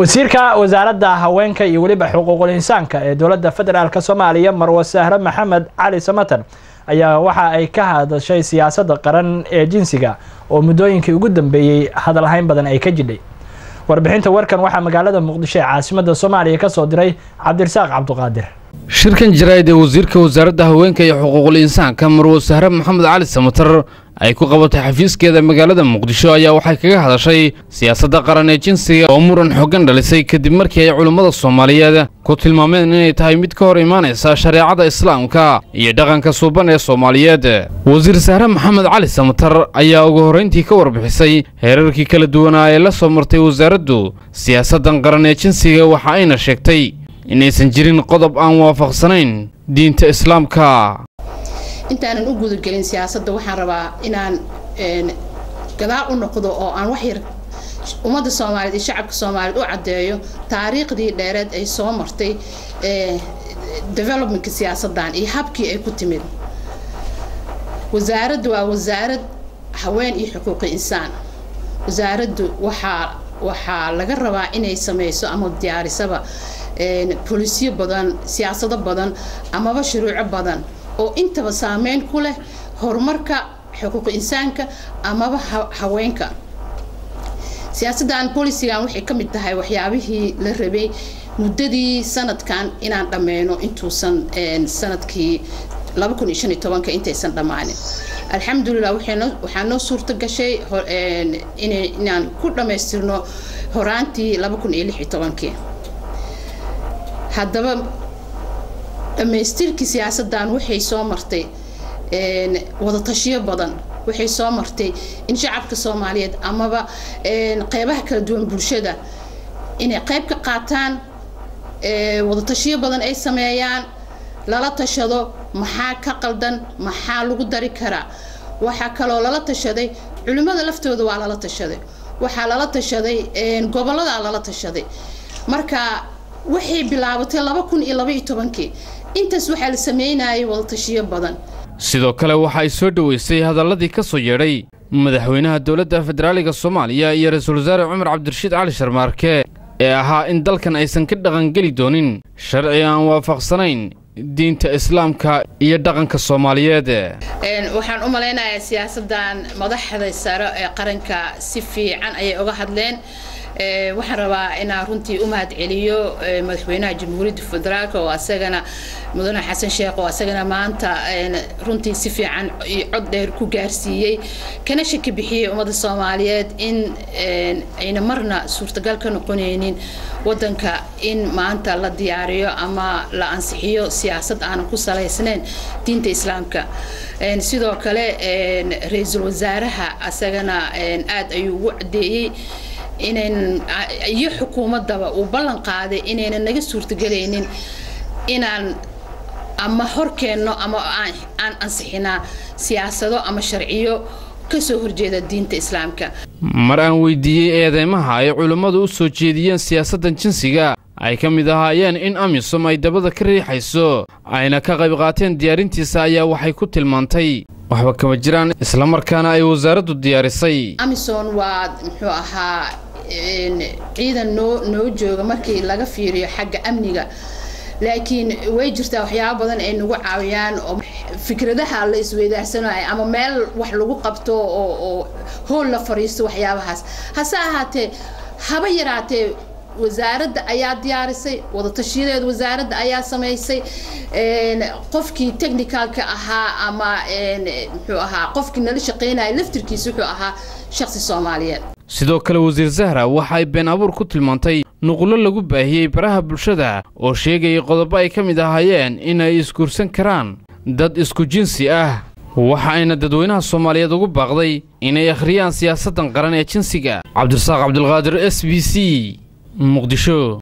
wasiirka wasaaradda haweenka iyo weliba xuquuqul insaanka ee dowladda federaalk soomaaliya marwe sahre maxamed cali samatan ayaa waxa ay ka hadashay siyaasadda qaran ee jinsiga oo muddooyinkii ugu dambeeyey hadalhayn badan ay ka jidhay. Warbixinta warkan waxaa magaalada muqdisho ee caasimadda soomaaliya ka soo diray cabdirasaaq cabduqaadir. Shirkan jaraa'id ee wasiirka wasaaradda haweenka iyo xuquuqul insaanka marwe sahre maxamed cali samatar ay ku qabatay xafiiskeeda magaalada muqdisho ayaa waxay kaga hadashay siyaasadda qaran ee jinsiga oo muran xoogan dhalisay kadib markii ay culummada soomaaliyeed ku tilmaameen inay tahay mid ka hor imaanaysa shareecada islaamka iyo dhaqanka suuban ee soomaaliyeed. Wasiir sahre maxamed cali samatar ayaa ugu horrayntii ka warbixisay heerarkii kala duwanaa ee la soo martay wasaaraddu siyaasaddan qaran ee jinsiga waxa ayna sheegtay inaysan jirin qodob aan waafaqsanayn diinta islaamka intaanan u gudagelin siyaasadda waxaan rabaa inaan gadaal u noqdo oo aan wax yar ummadda soomaaliyeed iyo shacabka soomaaliyeed u caddeeyo taariikhdii dheereed ay soo martay developmentka siyaasaddan iyo habkii ay ku timid. Wasaaraddu waa wasaarad haween iyo xuquuqi insaan. Wasaaraddu waxaa waxaa laga rabaa inay samayso ama diyaarisaba bolisiyo badan siyaasado badan amaba shuruuco badan oo intaba saameyn ku leh horumarka xuquuqi insaanka amaba haweenka. Siyaasaddan bolisigan waxay ka mid tahay waxyaabihii la rabay muddadii sanadkan inaan dhammeyno intuusan sannadkii intaysan dhammaanin. Alxamdulilah waxaa noo suurto gashay inaan ku dhammaystirno horaantii haddaba dhammaystirkii siyaasaddan waxay soo martay wadatashiyo badan waxay soo martay in shacabka soomaaliyeed amaba qeybaha kala duwan bulshada inay qayb ka qaataan wadatashiyo badan ay sameeyaan lala tashado maxaa ka qaldan maxaa lagu dari karaa? Waxaa kaloo lala tashaday culimmada laftooda waa lala tashaday. Waxaa lala tashaday gobolladaa lala tashaday. Marka waxay bilaabatay laba kun iyo laba iyo tobankii intaas waxaa la sameynayay wadatashiyo badan. Sidoo kale waxa ay soo dhoweysay hadalladii ka soo yeedhay madaxweynaha dowladda federaaliga soomaaliya iyo ra'iisul wasaare cumar cabdirashiid cali sharmaarke ee ahaa in dalkan aysan ka dhaqangeli doonin sharci aan waafaqsanayn diinta islaamka iyo dhaqanka soomaaliyeed. Waxaan u malaynayaa siyaasaddan madaxda sare ee qaranka si fiican ayay uga hadleen waxaan rabaa inaan runtii u mahad celiyo madaxweynaha jamhuuriyadda federaalk oo asagana mudane xasan sheekh oo asagana maanta runtii si fiican cod dheer ku gaarsiiyey. Kana shaki bixiyey ummadda soomaaliyeed in ayna marna suurtagal ka noqonaynin wadanka in maanta la diyaariyo ama la ansixiyo siyaasad aanan ku salaysnayn diinta islaamka. Sidoo kale ra'iisul wasaaraha asagana aad ayuu ugu cadeeyey inaynan iyo xukuumaddaba uu ballan qaaday inaynan naga suurtagelaynin inaan ama horkeenno ama aan ansixinaa siyaasado ama sharciyo ka soo horjeeda diinta islaamka. Mar aan weydiiyey eedeymaha ay culummadu u soo jeediyeen siyaasaddan jinsiga ay ka mid ahaayeen in amisom ay dabada ka riixayso ayna ka qayb qaateen diyaarintiisa ayaa waxay ku tilmaantay waxba kama jiraan islamarkaana ay wasaaraddu diyaarisay. Amison waa muxuu ahaa ciidan noo noo jooga markii laga fiiriyo xagga amniga. Laakiin way jirtaa waxyaabo badan ay nagu caawiyaan oo fikradaha la isweydaarsanayo ama meel wax lagu qabto oo oo hool la fadhiisto waxyaabahaas. Hase ahaatee haba yaraatee wasaaradda ayaa diyaarisay wadatashiyadeeda wasaaradda ayaa samaysay qofkii technicalka ahaa ama muxuu ahaa qofkii nala shaqeynaya laftirkiisa wuxuu ahaa shaqsi soomaaliyeed. Sidoo kale wasiir zahra waxa ay been abuur ku tilmaantay nuqullo lagu baahiyey baraha bulshada oo sheegayay qodobo ay ka mid ahaayeen inay isguursan karaan dad isku jinsi ah. Waxa ayna dadweynaha soomaaliyeed ugu baaqday inay akhriyaan siyaasaddan qaran ee jinsiga. Cabdirasaaq cabdulqaadir s b c muqdisho